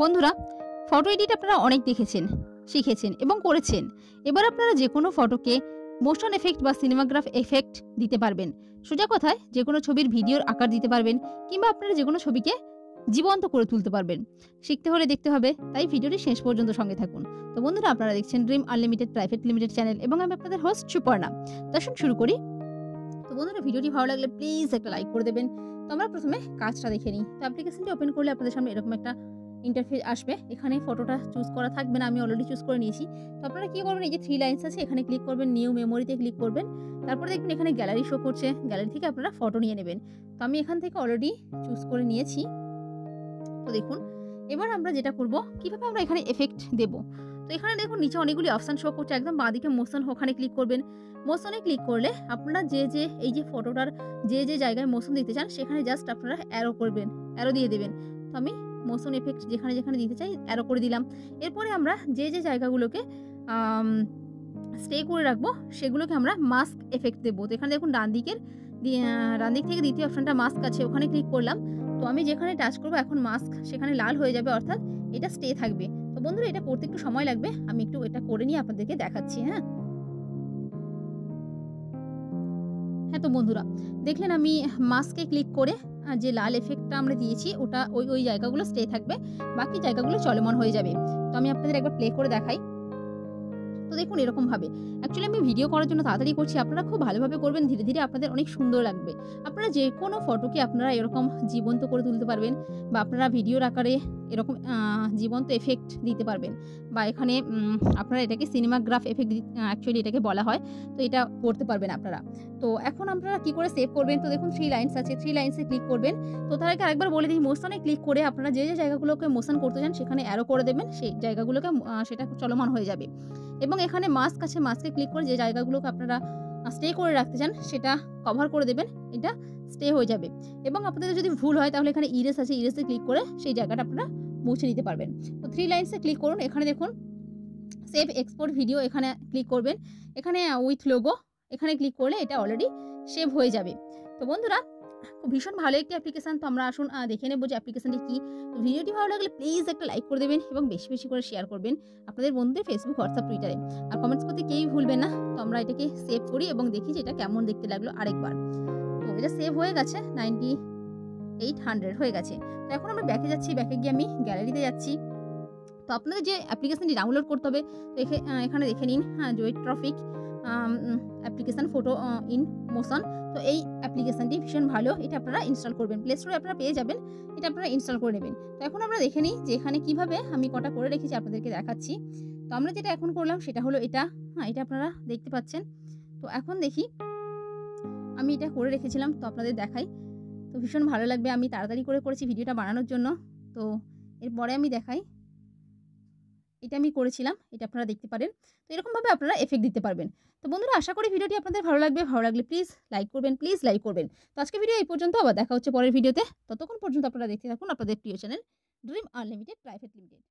বন্ধুরা photo edit আপনারা অনেক দেখেছেন, শিখেছেন এবং করেছেন। এবার আপনারা যে কোনো ফটোকে মোশন এফেক্ট বা সিনেমাগ্রাফ এফেক্ট দিতে পারবেন। সোজা কথায় যে কোনো ছবির ভিডিওর আকার দিতে পারবেন কিংবা আপনারা যে কোনো ছবিকে জীবন্ত করে তুলতে পারবেন। শিখতে হলে দেখতে হবে, তাই ভিডিওটি শেষ পর্যন্ত সঙ্গে থাকুন। তো বন্ধুরা, আপনারা দেখছেন dream unlimited private limited channel এবং আমি আপনাদের হোস্ট সুপর্ণা। আসুন শুরু করি। তো বন্ধুরা ভিডিওটি ভালো লাগলে প্লিজ একটা লাইক করে দেবেন। তো আমরা প্রথমে কাজটা দেখে নিই। তো অ্যাপ্লিকেশনটি ওপেন করলে আপনাদের সামনে এরকম একটা ইন্টারফেস আসবে। এখানে ফটোটা চুজ করা থাকবে না, আমি অলরেডি চুজ করে নিয়েছি। তো আপনারা কী করবেন এই যে থ্রি লাইন্স আছে, এখানে ক্লিক করবেন নিউ মেমোরিতে ক্লিক করবেন। তারপরে দেখবেন এখানে গ্যালারি শো করছে। গ্যালারি থেকে আপনারা ফটো নিয়ে নেবেন। তো আমি এখান থেকে অলরেডি চুজ করে নিয়েছি। তো দেখুন, এবার আমরা যেটা করব, কীভাবে আমরা এখানে এফেক্ট দেব? তো এখানে দেখুন, নিচে অনেকগুলি অপশান শো করছে। একদম বাঁদিকে মোশন ওখানে ক্লিক করবেন। মোশনে ক্লিক করলে আপনারা যে যে, এই যে ফটোটার যে যে জায়গায় মোশন দিতে চান, সেখানে জাস্ট আপনারা অ্যারো করবেন। অ্যারো দিয়ে দেবেন। তো আমি মোশন এফেক্ট যেখানে যেখানে দিতে চাই অ্যারো করে দিলাম। এরপরে আমরা যে যে জায়গাগুলোকে স্টে করে রাখব, সেগুলোকে আমরা মাস্ক এফেক্ট দেবো। তো এখানে দেখুন ডান দিকের ডান দিক থেকে দ্বিতীয় অপশনটা মাস্ক আছে, ওখানে ক্লিক করলাম। তো আমি যেখানে টাচ করব এখন মাস্ক সেখানে লাল হয়ে যাবে, অর্থাৎ এটা স্টে থাকবে। তো বন্ধুরা, এটা করতে একটু সময় লাগবে। আমি একটু এটা করে নিয়ে আপনাদেরকে দেখাচ্ছি হ্যাঁ? হ্যাঁ তো বন্ধুরা, দেখলেন আমি মাস্কে ক্লিক করে যে লাল এফেক্টটা আমরা দিয়েছি, ওটা ওই ওই জায়গাগুলো স্টে থাকবে, বাকি জায়গাগুলো চলমান হয়ে যাবে। তো আমি আপনাদের একবার প্লে করে দেখাই। তো দেখুন, এরকম ভাবে। অ্যাকচুয়ালি আমি ভিডিও করার জন্য তাড়াতাড়ি করছি। আপনারা খুব ভালোভাবে করবেন, ধীরে ধীরে আপনাদের অনেক সুন্দর লাগবে। আপনারা যে কোনো ফটোকে আপনারা এরকম জীবন্ত করে তুলতে পারবেন বা আপনারা ভিডিওর আকারে এরকম জীবন্ত এফেক্ট দিতে পারবেন। বা এখানে আপনারা এটাকে সিনেমাগ্রাফ এফেক্ট অ্যাকচুয়ালি এটাকে বলা হয়। তো এটা করতে পারবেন আপনারা। তো এখন আপনারা কি করে সেভ করবেন? তো দেখুন থ্রি লাইন্স আছে। থ্রি লাইন্সে ক্লিক করবেন। তো তার আগে আরেকবার বলে দিই মোশনে ক্লিক করে আপনারা যে যে জায়গাগুলোকে মোশন করতে চান, সেখানে অ্যারো করে দেবেন। সেই জায়গাগুলোকে সেটা চলমান হয়ে যাবে। এবং এখানে মাস্ক আছে মাস্কে ক্লিক করে যে জায়গাগুলোকে আপনারা স্টে করে রাখতে চান সেটা কভার করে দেবেন, এটা স্টে হয়ে যাবে। এবং আপনাদের যদি ভুল হয় তাহলে এখানে ইরেস আছে ইরেসে ক্লিক করে সেই জায়গাটা আপনারা মুছে নিতে পারবেন। তো থ্রি লাইনসে ক্লিক করুন, এখানে দেখুন সেভ এক্সপোর্ট ভিডিও এখানে ক্লিক করবেন। এখানে উইথ লোগো এখানে ক্লিক করলে এটা অলরেডি সেভ হয়ে যাবে। তো বন্ধুরা ভীষণ ভালো একটি অ্যাপ্লিকেশান তো আমরা আসুন দেখে নেব যে অ্যাপ্লিকেশানটি কী। ভিডিওটি ভালো লাগলে প্লিজ একটা লাইক করে দেবেন এবং বেশি বেশি করে শেয়ার করবেন আপনাদের বন্ধুদের ফেসবুক হোয়াটসঅ্যাপ টুইটারে আর কমেন্টস করতে কেউই ভুলবেন না। তো আমরা এটাকে সেভ করি এবং দেখি যে এটা কেমন দেখতে লাগল আরেকবার। তো এটা সেভ হয়ে গেছে নাইনটি এইট হান্ড্রেড হয়ে গেছে। তো এখন আমরা ব্যাকে যাচ্ছি ব্যাকে গিয়ে আমি গ্যালারিতে যাচ্ছি। তো আপনাদের যে অ্যাপ্লিকেশানটি ডাউনলোড করতে হবে, তো এখানে দেখে নিন হ্যাঁ জয় ট্রফিক অ্যাপ্লিকেশান ফটো ইন মোশন তো এই অ্যাপ্লিকেশানটি ভীষণ ভালো। এটা আপনারা ইনস্টল করবেন। প্লে স্টোরে আপনারা পেয়ে যাবেন। এটা আপনারা ইনস্টল করে নেবেন। তো এখন আমরা দেখে নিই যে এখানে কীভাবে আমি কটা করে রেখেছি আপনাদেরকে দেখাচ্ছি। তো আমরা যেটা এখন করলাম সেটা হলো এটা। হ্যাঁ এটা আপনারা দেখতে পাচ্ছেন। তো এখন দেখি। আমি এটা করে রেখেছিলাম, তো আপনাদের দেখাই। তো ভীষণ ভালো লাগবে। আমি তাড়াতাড়ি করে করেছি ভিডিওটা বানানোর জন্য। তো এরপরে আমি দেখাই। এটা আমি করেছিলাম, এটা আপনারা দেখতে পারেন। তো এরকমভাবে আপনারা এফেক্ট দিতে পারবেন। তো বন্ধুরা, আশা করি ভিডিওটি আপনাদের ভালো লাগবে। ভালো লাগলে প্লিজ লাইক করবেন প্লিজ লাইক করবেন। তো আজকে ভিডিও এই পর্যন্ত, আবার দেখা হচ্ছে পরের ভিডিওতে ততক্ষণ পর্যন্ত আপনারা দেখতে থাকুন আপনাদের প্রিয় channel dream unlimited private limited